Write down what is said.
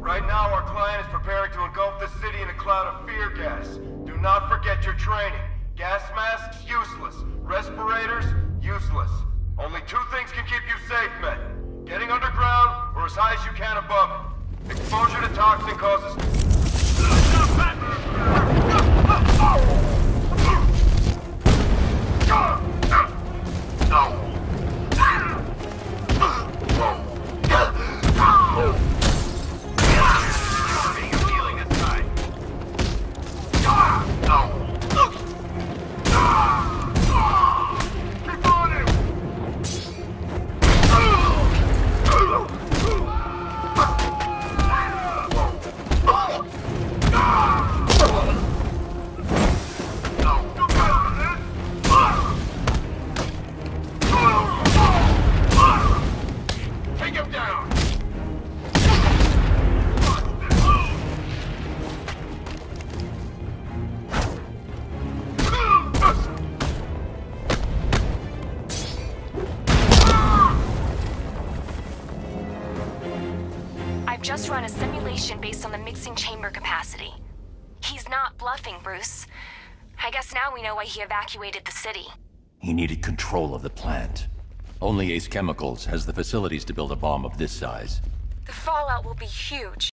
Right now, our client is preparing to engulf the city in a cloud of fear gas. Do not forget your training. Gas masks, useless. Respirators, useless. Only two things can keep you safe, men. Getting underground, or as high as you can above it. Exposure to toxin causes... I've just run a simulation based on the mixing chamber capacity. He's not bluffing, Bruce. I guess now we know why he evacuated the city. He needed control of the plant. Only Ace Chemicals has the facilities to build a bomb of this size. The fallout will be huge.